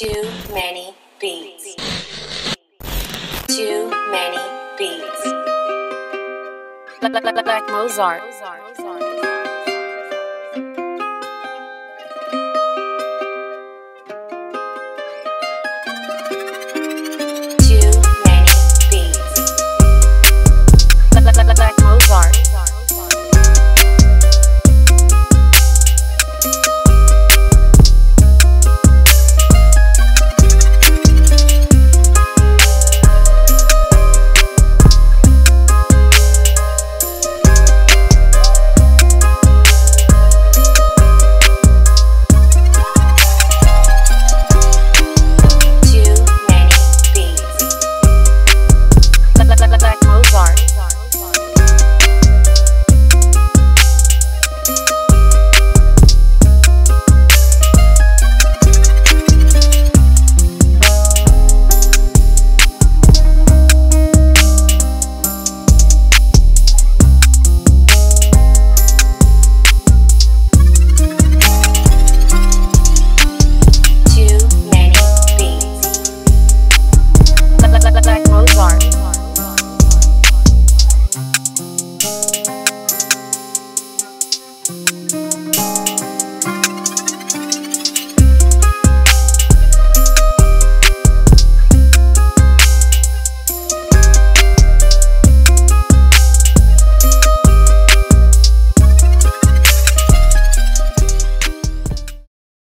Too many beats. Too many beats. Like Mozart. Música